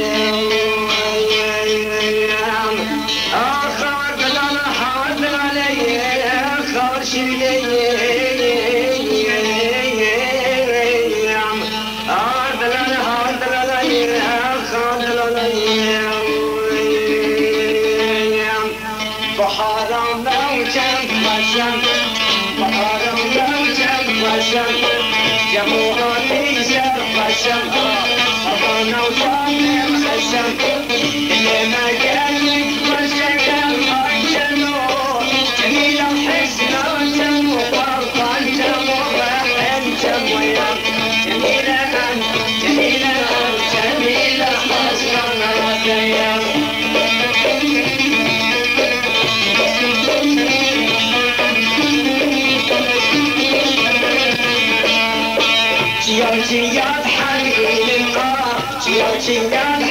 Música Chica,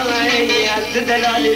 ہے یہ عبد دلالی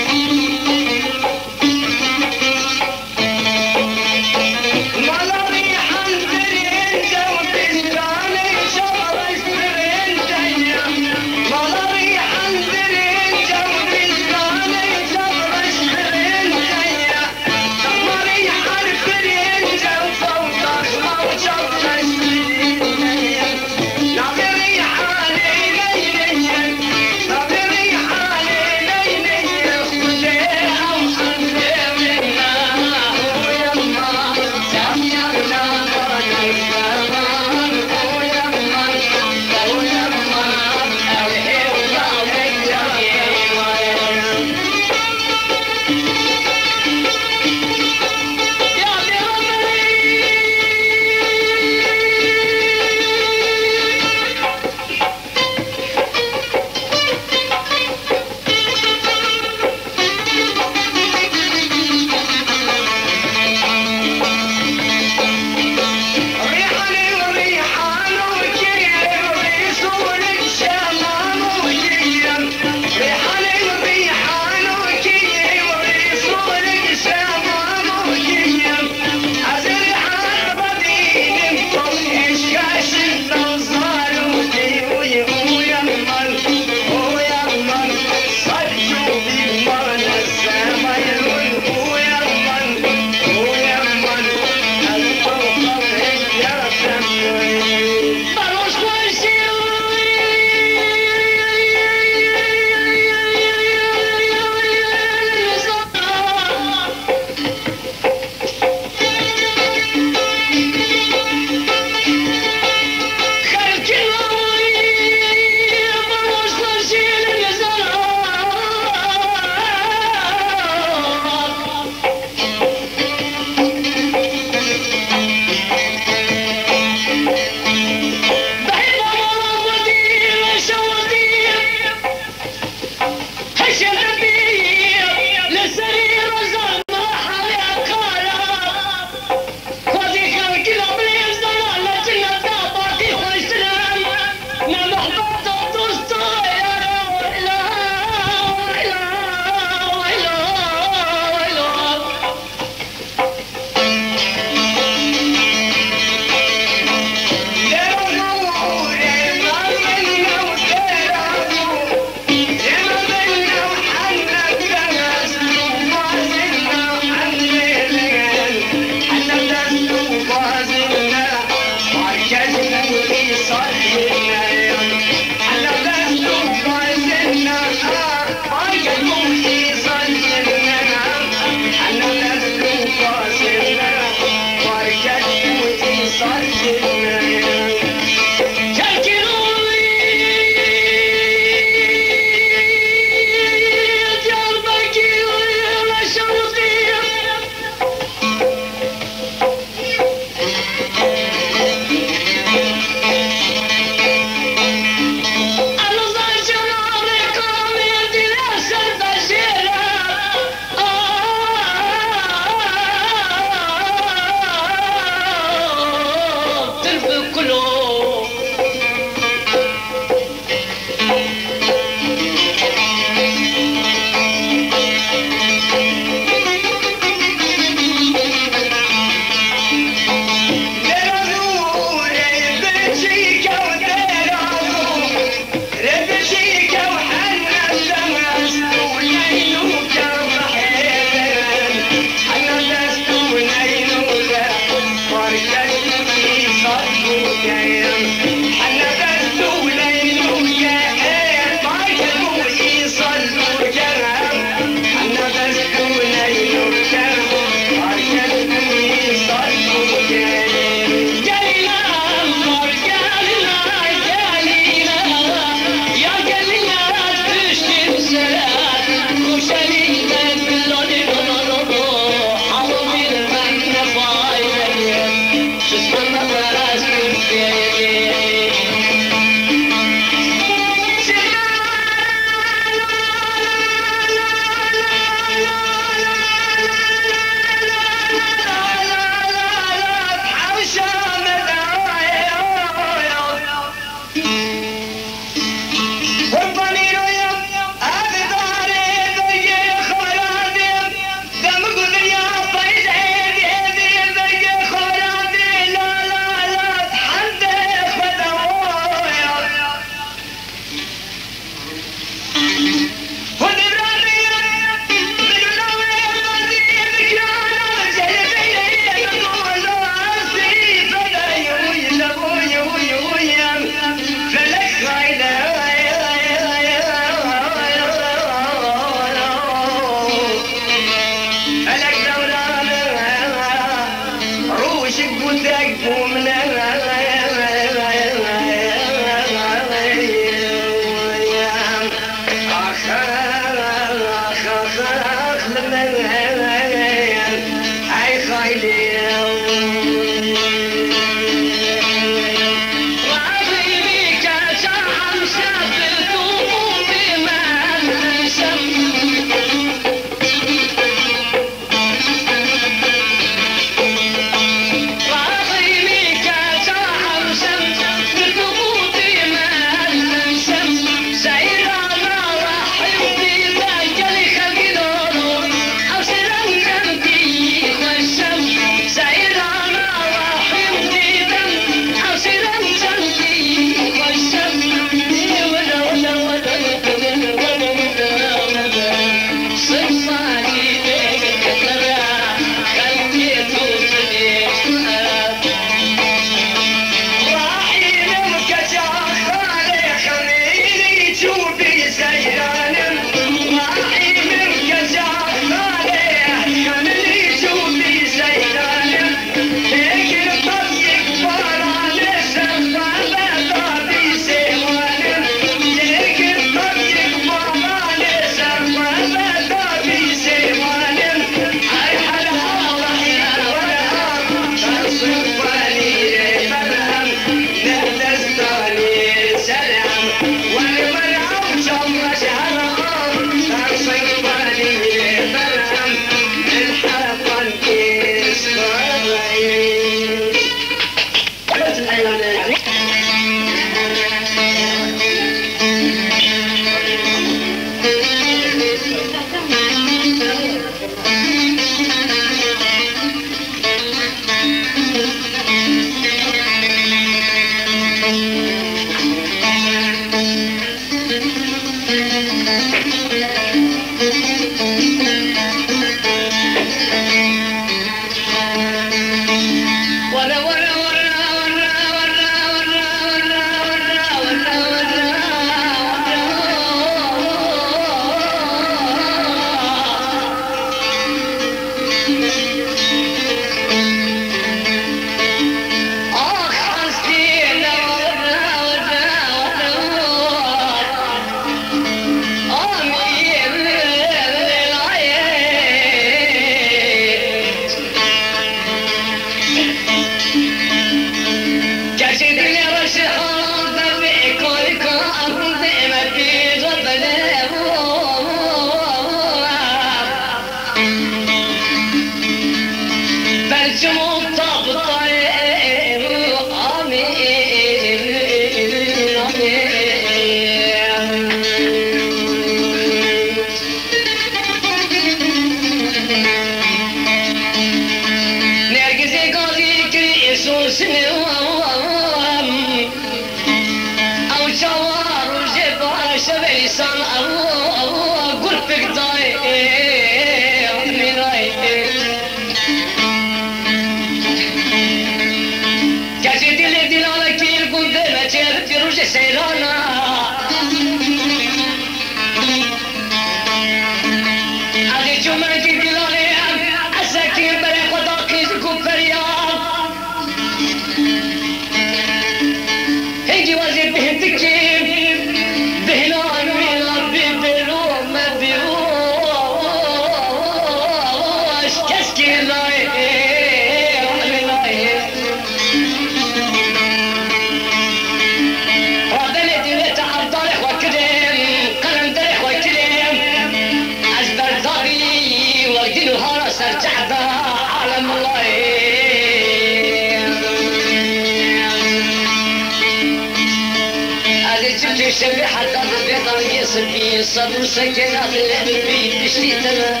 يسبي صبر سكنة بالبيت بشتيتنا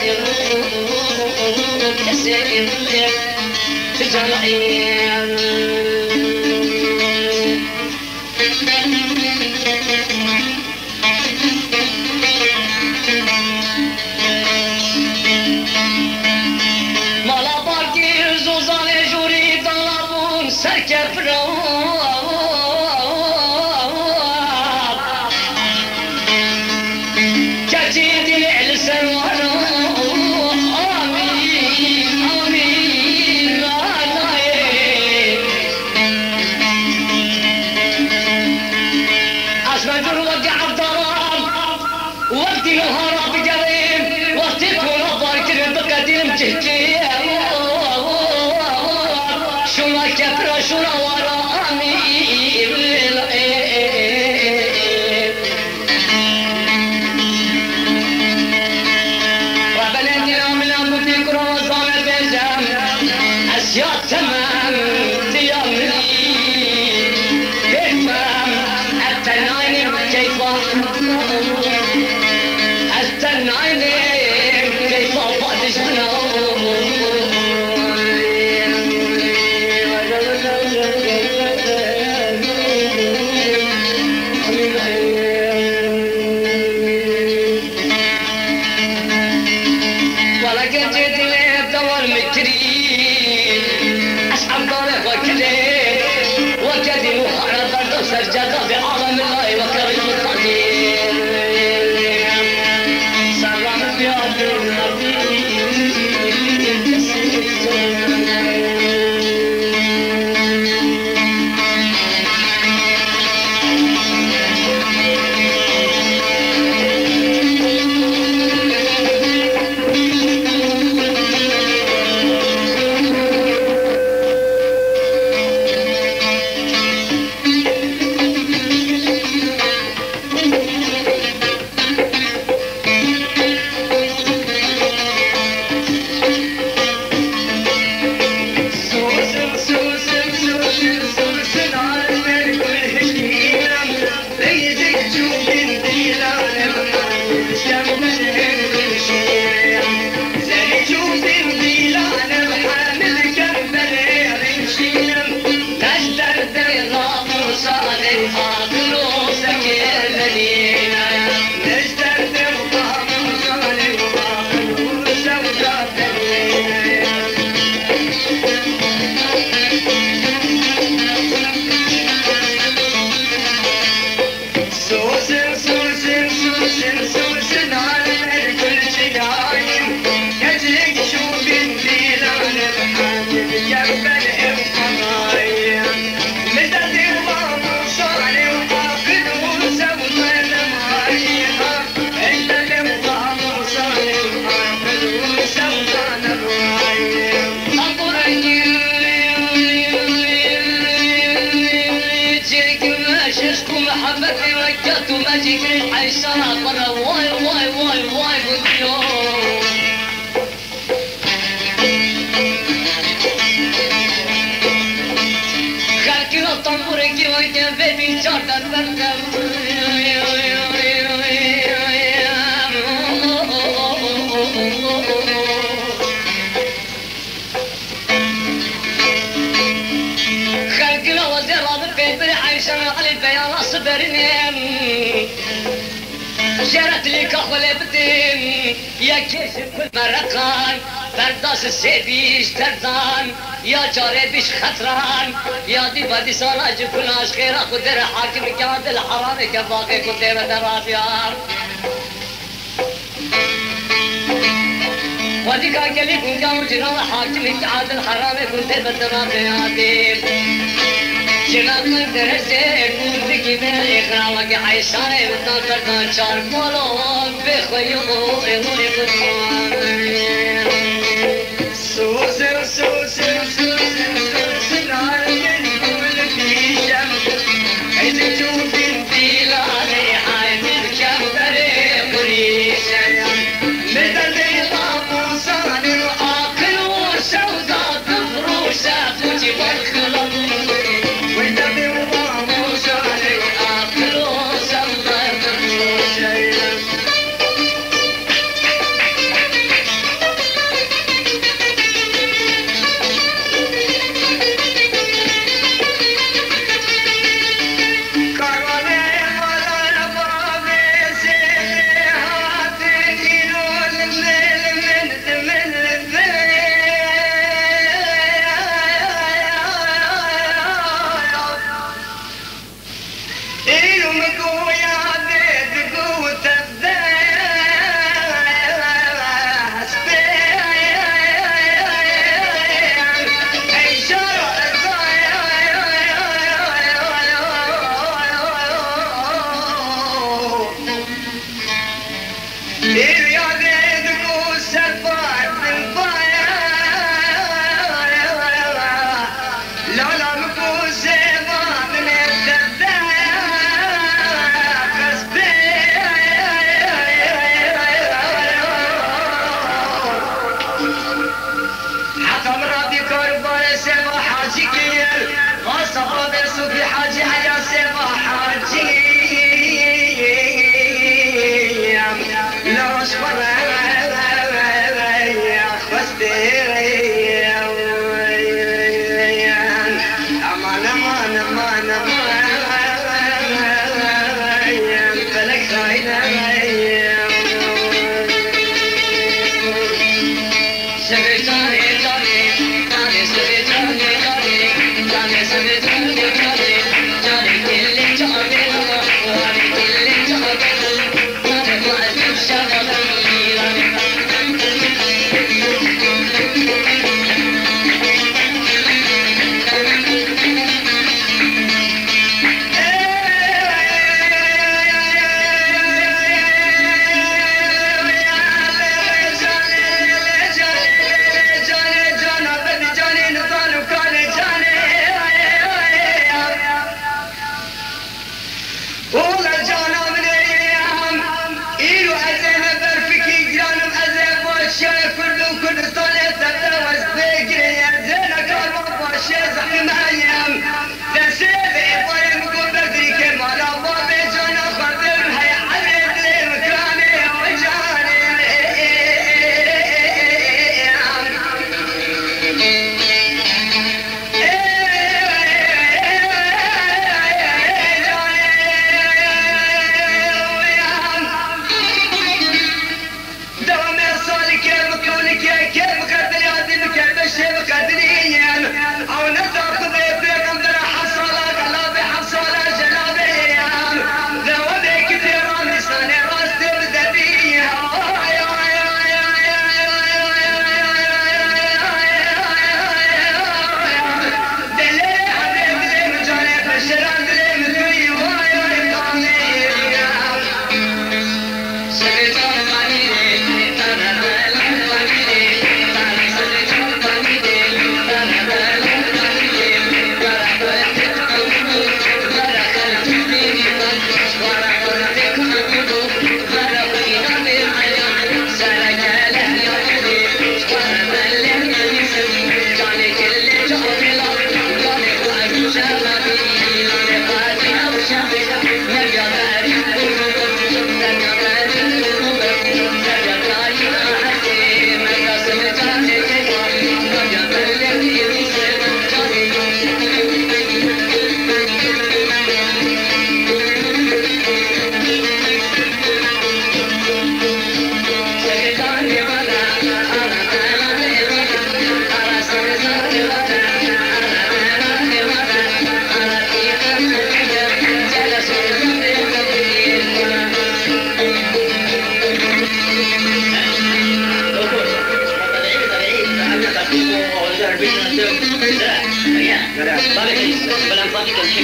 كسائر تجمعين مالا باقی زوزان جوری دلابون سرکفران کچی وجهت ماجيك الحيشرة برا واي واي واي واي باليوم خلقي وطنبورك ويا بيبي جاردن خلقنا جرت لي كخولة بدين يا كيش كل مرقان برداس السيبيش تردان يا جاري بيش خطران يا دي بدي سالاج كناش خيرا قدر حاكم كاد الحرام كباقي كنت بدرات يار ودي كاكلي كنت جنا حاكم كاد الحرام كنت بدرات يار جنان درسه کود کی به اقرام کی عیشان بتا کرتا چار بولو به خیو ایمون سوسن سوسن Hajj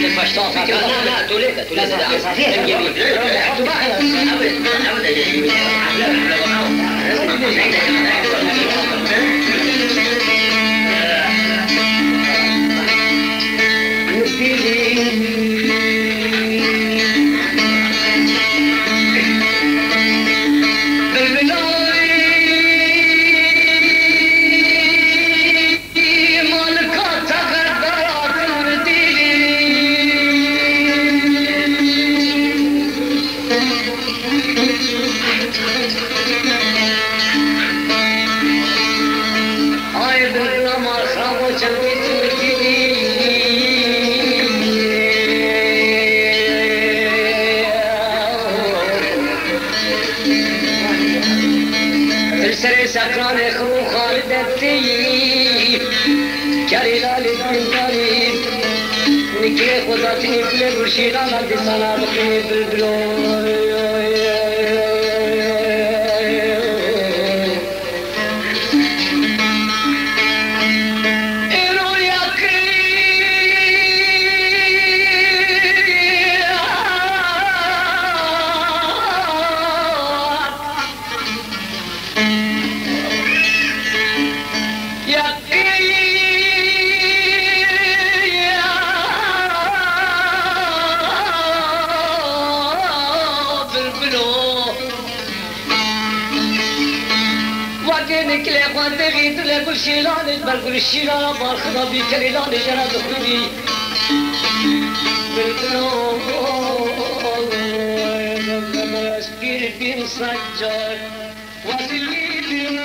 عندك مشطوط لا لا تولد تولد عصافير كانك لا بغي تلا كل شي لا نجبر كل شي لا بارخضا بيك لا نجرى دخولي بالقلوب يا سبيل بن سجار وسلمي بن